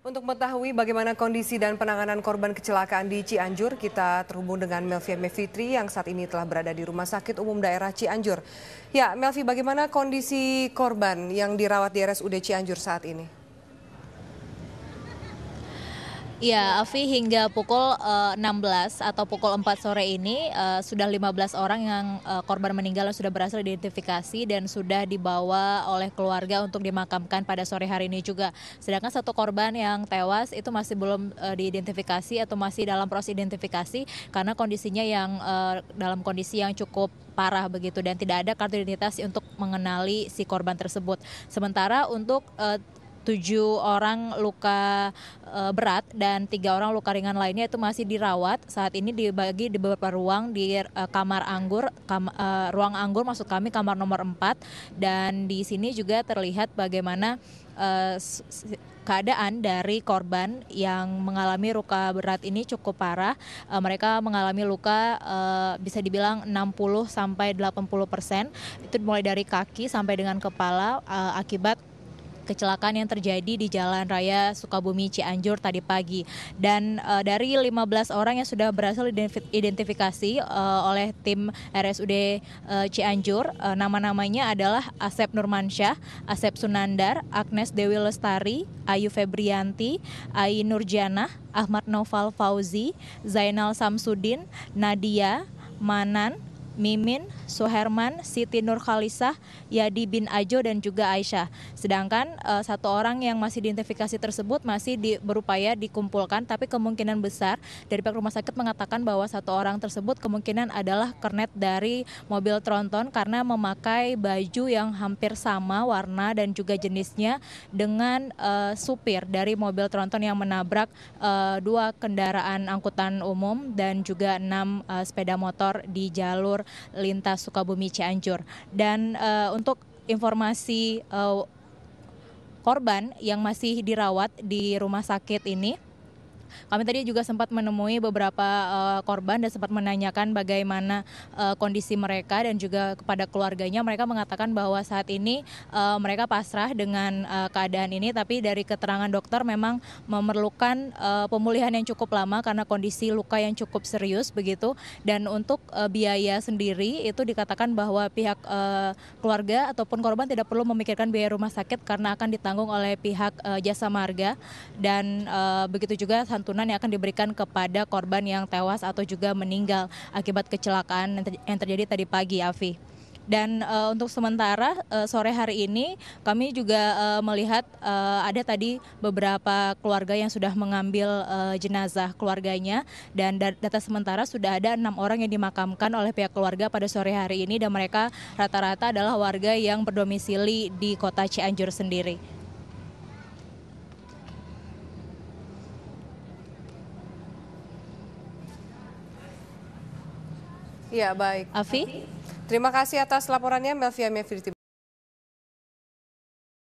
Untuk mengetahui bagaimana kondisi dan penanganan korban kecelakaan di Cianjur, kita terhubung dengan Melvia Mevitri yang saat ini telah berada di Rumah Sakit Umum Daerah Cianjur. Ya, Melvi, bagaimana kondisi korban yang dirawat di RSUD Cianjur saat ini? Ya, Afi hingga pukul uh, eh, 16 atau pukul 4 sore ini uh, sudah 15 orang yang uh, korban meninggal yang sudah berhasil diidentifikasi dan sudah dibawa oleh keluarga untuk dimakamkan pada sore hari ini juga. Sedangkan satu korban yang tewas itu masih belum uh, diidentifikasi atau masih dalam proses identifikasi karena kondisinya yang uh, dalam kondisi yang cukup parah begitu dan tidak ada kartu identitas untuk mengenali si korban tersebut. Sementara untuk uh, tujuh orang luka uh, berat dan tiga orang luka ringan lainnya itu masih dirawat. Saat ini dibagi di beberapa ruang di uh, kamar anggur, kam, uh, ruang anggur maksud kami kamar nomor 4 dan di sini juga terlihat bagaimana uh, keadaan dari korban yang mengalami luka berat ini cukup parah. Uh, mereka mengalami luka uh, bisa dibilang 60 sampai 80 persen. Itu mulai dari kaki sampai dengan kepala uh, akibat kecelakaan yang terjadi di Jalan Raya Sukabumi Cianjur tadi pagi. Dan uh, dari 15 orang yang sudah berhasil identifikasi uh, oleh tim RSUD uh, eh, Cianjur, uh, nama-namanya adalah Asep Nurmansyah, Asep Sunandar, Agnes Dewi Lestari, Ayu Febrianti, Ai Nurjana, Ahmad Noval Fauzi, Zainal Samsudin, Nadia, Manan, Mimin, Suherman, Siti Nurkhalisah, Yadi bin Ajo dan juga Aisyah. Sedangkan uh, satu orang yang masih diidentifikasi tersebut masih di, berupaya dikumpulkan tapi kemungkinan besar dari pihak rumah sakit mengatakan bahwa satu orang tersebut kemungkinan adalah kernet dari mobil tronton karena memakai baju yang hampir sama warna dan juga jenisnya dengan uh, supir dari mobil tronton yang menabrak uh, dua kendaraan angkutan umum dan juga enam uh, sepeda motor di jalur lintas Sukabumi Cianjur. Dan uh, untuk informasi uh, korban yang masih dirawat di rumah sakit ini kami tadi juga sempat menemui beberapa uh, korban dan sempat menanyakan bagaimana uh, kondisi mereka dan juga kepada keluarganya. Mereka mengatakan bahwa saat ini uh, mereka pasrah dengan uh, keadaan ini, tapi dari keterangan dokter memang memerlukan uh, pemulihan yang cukup lama karena kondisi luka yang cukup serius begitu. Dan untuk uh, biaya sendiri itu dikatakan bahwa pihak uh, keluarga ataupun korban tidak perlu memikirkan biaya rumah sakit karena akan ditanggung oleh pihak uh, jasa marga dan uh, begitu juga santunan yang akan diberikan kepada korban yang tewas atau juga meninggal akibat kecelakaan yang terjadi tadi pagi, Afi. Dan uh, untuk sementara uh, sore hari ini kami juga uh, melihat uh, ada tadi beberapa keluarga yang sudah mengambil uh, jenazah keluarganya dan data sementara sudah ada enam orang yang dimakamkan oleh pihak keluarga pada sore hari ini dan mereka rata-rata adalah warga yang berdomisili di kota Cianjur sendiri. Ya baik. Afi? Terima kasih atas laporannya Melvia Mevri.